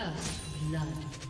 First blood.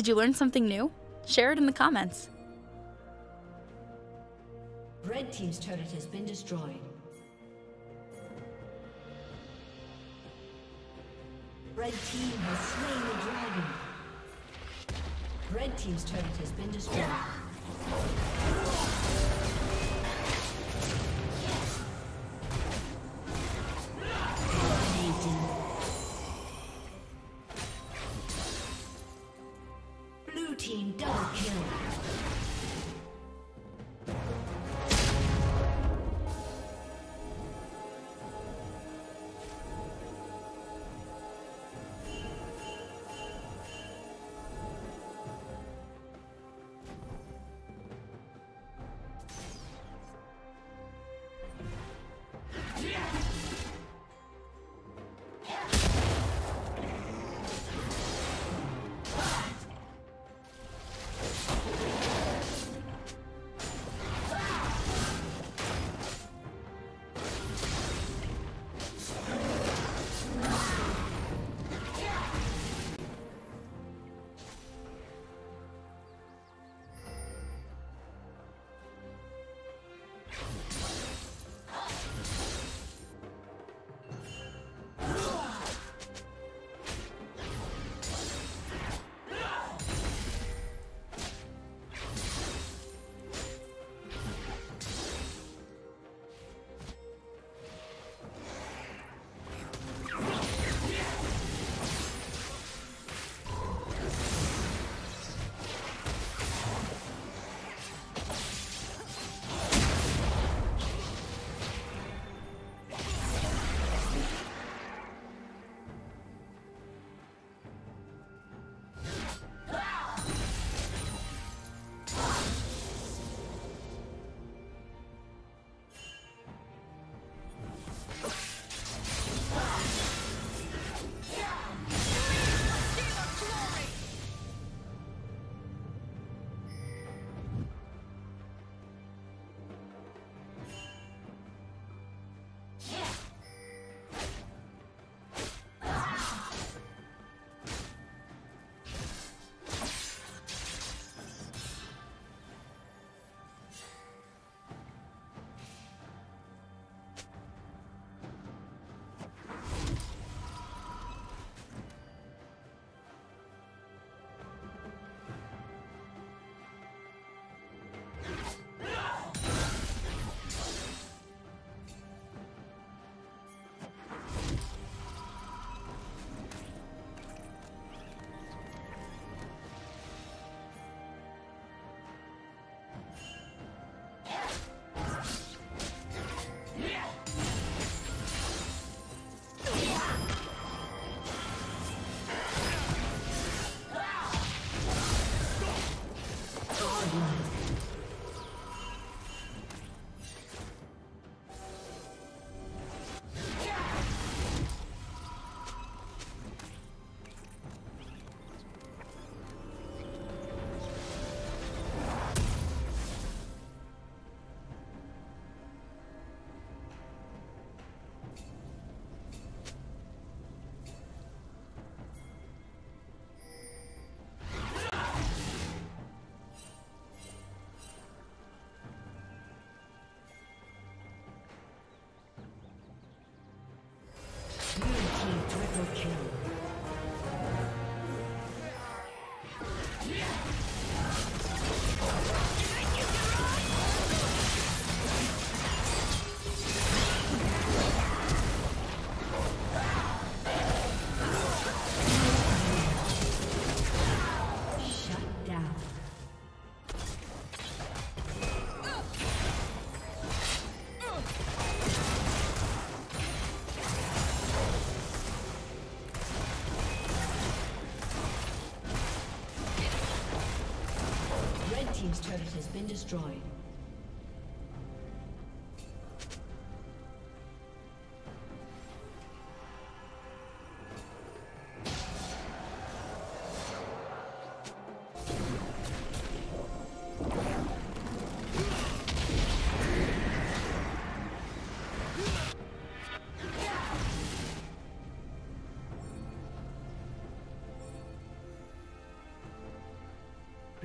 Did you learn something new? Share it in the comments. Red Team's turret has been destroyed. Red Team has slain the dragon. Red Team's turret has been destroyed. destroyed.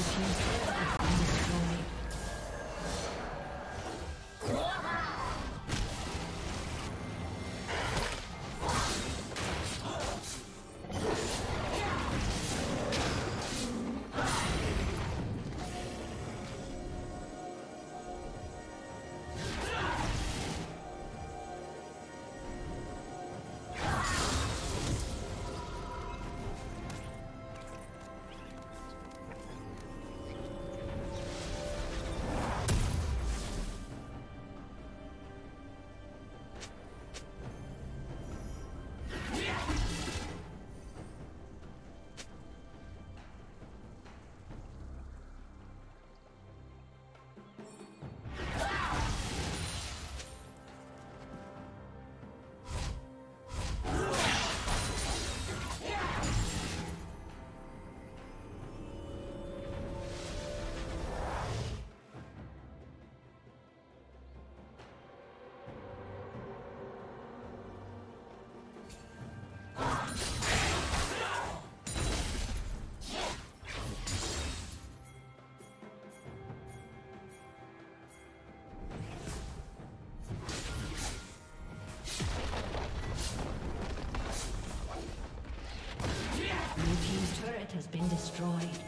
Thank you. been destroyed.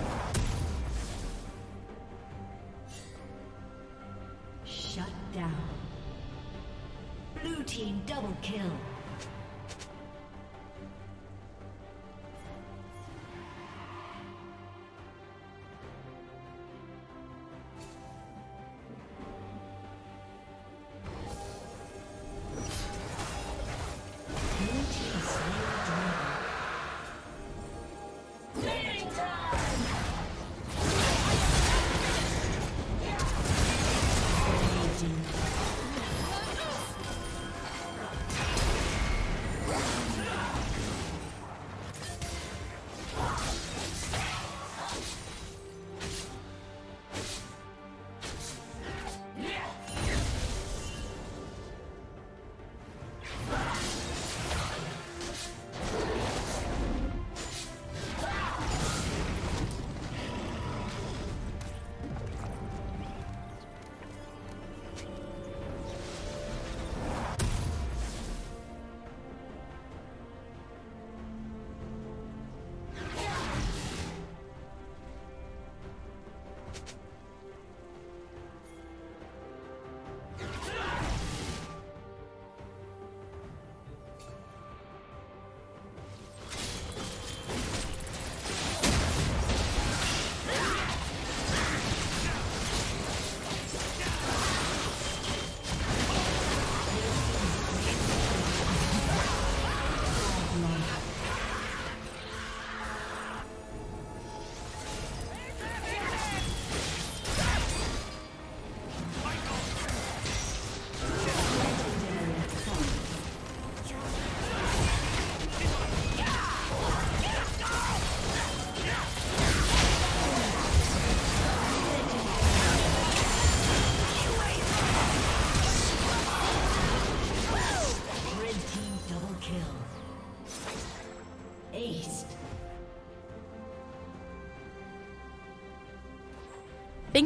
Double kill.